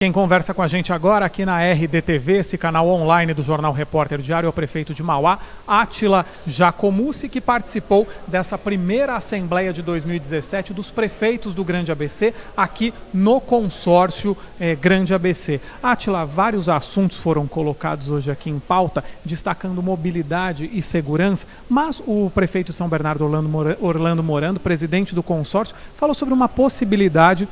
Quem conversa com a gente agora aqui na RDTV, esse canal online do Jornal Repórter Diário, é o prefeito de Mauá, Átila Jacomucci, que participou dessa primeira Assembleia de 2017 dos prefeitos do Grande ABC, aqui no consórcio eh, Grande ABC. Átila, vários assuntos foram colocados hoje aqui em pauta, destacando mobilidade e segurança, mas o prefeito São Bernardo, Orlando, Orlando Morando, presidente do consórcio, falou sobre uma possibilidade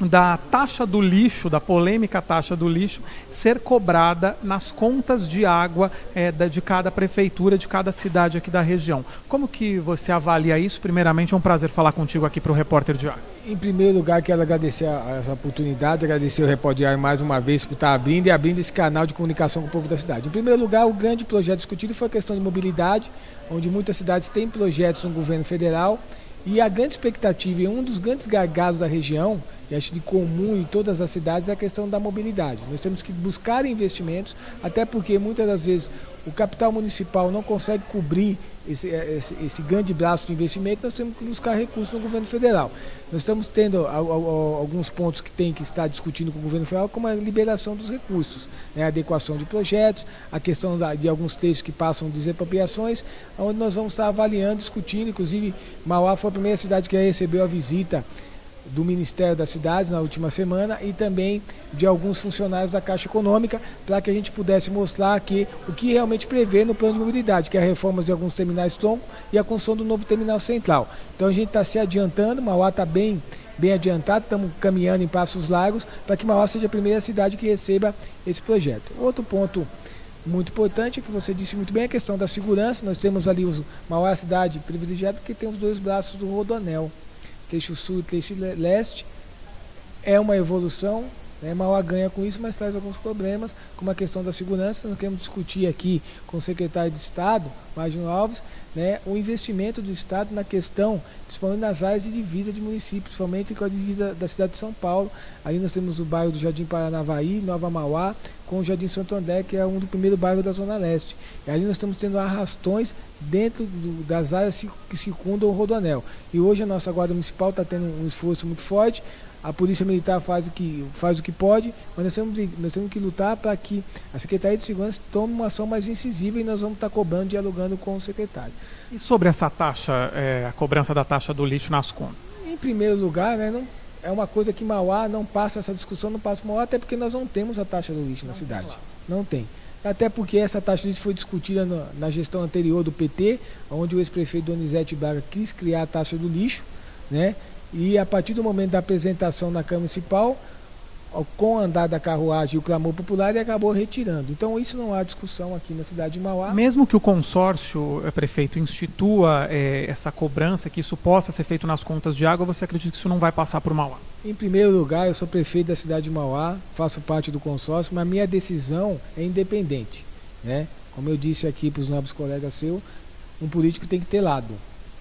da taxa do lixo, da polêmica taxa do lixo, ser cobrada nas contas de água é, de cada prefeitura, de cada cidade aqui da região. Como que você avalia isso? Primeiramente, é um prazer falar contigo aqui para o Repórter Diário. Em primeiro lugar, quero agradecer essa oportunidade, agradecer o Repórter Diário mais uma vez por estar abrindo e abrindo esse canal de comunicação com o povo da cidade. Em primeiro lugar, o grande projeto discutido foi a questão de mobilidade, onde muitas cidades têm projetos no governo federal e a grande expectativa e um dos grandes gargalos da região e acho de comum em todas as cidades é a questão da mobilidade. Nós temos que buscar investimentos, até porque muitas das vezes o capital municipal não consegue cobrir esse, é, esse, esse, grande braço de investimento, nós temos que buscar recursos no governo federal. Nós estamos tendo alguns pontos que tem que estar discutindo com o governo federal, como a liberação dos recursos, né, a adequação de projetos, a questão de alguns textos que passam desapropriações, onde nós vamos estar avaliando, discutindo, inclusive Mauá foi a primeira cidade que recebeu a visita do Ministério das Cidades na última semana e também de alguns funcionários da Caixa Econômica para que a gente pudesse mostrar que o que realmente prevê no plano de mobilidade, que é a reforma de alguns terminais tronco e a construção do novo terminal central. Então a gente está se adiantando, Mauá está bem bem adiantado, estamos caminhando em passos largos para que Mauá seja a primeira cidade que receba esse projeto. Outro ponto muito importante, que você disse muito bem, a questão da segurança. Nós temos ali os Mauá cidade privilegiada porque tem os dois braços do Rodoanel trecho sul trecho leste. É uma evolução, né? Mauá ganha com isso, mas traz alguns problemas, como a questão da segurança. Nós queremos discutir aqui com o secretário de Estado, Magno Alves, né, o investimento do Estado na questão, principalmente nas áreas de divisa de municípios, principalmente com a divisa da cidade de São Paulo. Ali nós temos o bairro do Jardim Paranavaí, Nova Mauá, com o Jardim Santo André, que é um dos primeiros bairros da Zona Leste. E ali nós estamos tendo arrastões dentro do, das áreas que circundam o Rodoanel. E hoje a nossa Guarda Municipal está tendo um esforço muito forte, a Polícia Militar faz o que, faz o que pode, mas nós temos, nós temos que lutar para que a Secretaria de Segurança tome uma ação mais incisiva e nós vamos estar cobrando, dialogando com o secretário. E sobre essa taxa, é, a cobrança da taxa do lixo nas contas? Em primeiro lugar, né, não, é uma coisa que Mauá não passa, essa discussão não passa Mauá, até porque nós não temos a taxa do lixo na não cidade. Tem não tem. Até porque essa taxa do lixo foi discutida na, na gestão anterior do PT, onde o ex-prefeito Donizete Braga quis criar a taxa do lixo, né? E a partir do momento da apresentação na Câmara Municipal, com o andar da carruagem e o clamor popular, ele acabou retirando. Então, isso não há discussão aqui na cidade de Mauá. Mesmo que o consórcio, eh, prefeito, institua é, essa cobrança, que isso possa ser feito nas contas de água, você acredita que isso não vai passar por Mauá? Em primeiro lugar, eu sou prefeito da cidade de Mauá, faço parte do consórcio, mas minha decisão é independente. Né? Como eu disse aqui para os nobres colegas seus, um político tem que ter lado.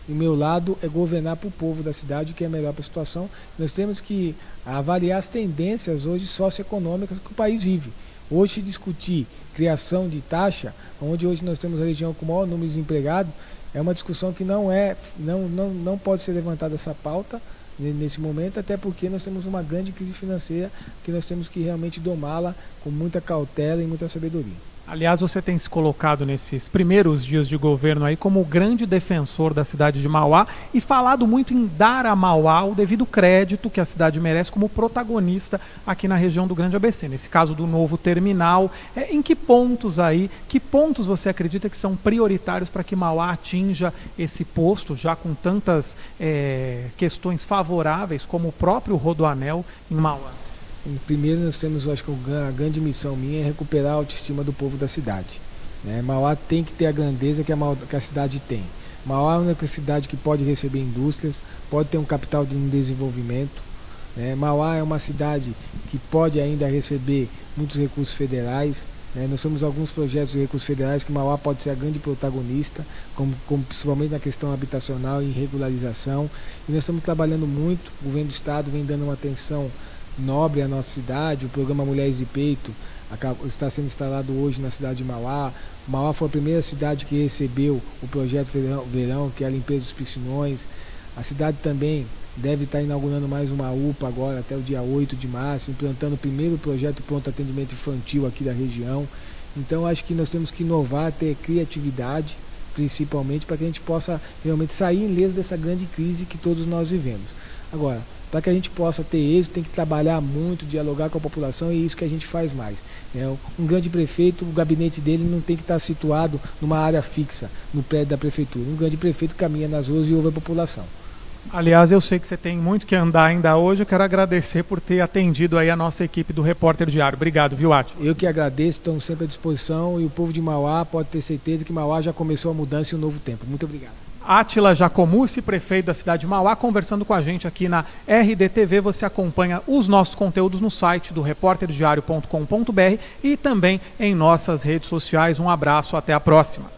E meu lado é governar para o povo da cidade, que é melhor para a situação. Nós temos que avaliar as tendências hoje socioeconômicas que o país vive. Hoje se discutir criação de taxa, onde hoje nós temos a região com o maior número de empregados, é uma discussão que não é, não, não, não pode ser levantada essa pauta nesse momento, até porque nós temos uma grande crise financeira que nós temos que realmente domá-la com muita cautela e muita sabedoria. Aliás, você tem se colocado nesses primeiros dias de governo aí como o grande defensor da cidade de Mauá e falado muito em dar a Mauá o devido crédito que a cidade merece como protagonista aqui na região do Grande ABC. Nesse caso do novo terminal, é, em que pontos aí, que pontos você acredita que são prioritários para que Mauá atinja esse posto, já com tantas é, questões favoráveis como o próprio Rodoanel em Mauá? Primeiro, nós temos, acho que a grande missão minha é recuperar a autoestima do povo da cidade. Né? Mauá tem que ter a grandeza que a, que a cidade tem. Mauá é uma cidade que pode receber indústrias, pode ter um capital de desenvolvimento. Né? Mauá é uma cidade que pode ainda receber muitos recursos federais. Né? Nós temos alguns projetos de recursos federais que Mauá pode ser a grande protagonista, como, como principalmente na questão habitacional e regularização. E nós estamos trabalhando muito, o governo do estado vem dando uma atenção nobre à nossa cidade. O programa Mulheres de Peito está sendo instalado hoje na cidade de Mauá. Mauá foi a primeira cidade que recebeu o projeto Verão, Verão que é a limpeza dos piscinões. A cidade também deve estar inaugurando mais uma UPA agora até o dia 8 de março, implantando o primeiro projeto pronto atendimento infantil aqui da região. Então acho que nós temos que inovar, ter criatividade, principalmente para que a gente possa realmente sair ileso dessa grande crise que todos nós vivemos. Agora, para que a gente possa ter êxito, tem que trabalhar muito, dialogar com a população e é isso que a gente faz mais. É, um grande prefeito, o gabinete dele não tem que estar situado numa área fixa, no prédio da prefeitura. Um grande prefeito caminha nas ruas e ouve a população. Aliás, eu sei que você tem muito que andar ainda hoje. Eu quero agradecer por ter atendido aí a nossa equipe do Repórter Diário. Obrigado, viu, Átila? Eu que agradeço, estamos sempre à disposição e o povo de Mauá pode ter certeza que Mauá já começou a mudança e um novo tempo. Muito obrigado. Átila Jacomucci, prefeito da cidade de Mauá, conversando com a gente aqui na RDTV. Você acompanha os nossos conteúdos no site do repórterdiario.com.br e também em nossas redes sociais. Um abraço, até a próxima.